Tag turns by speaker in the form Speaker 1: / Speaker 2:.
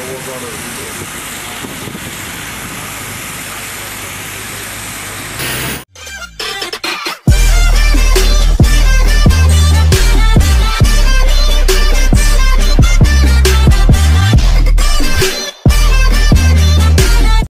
Speaker 1: vamos lá.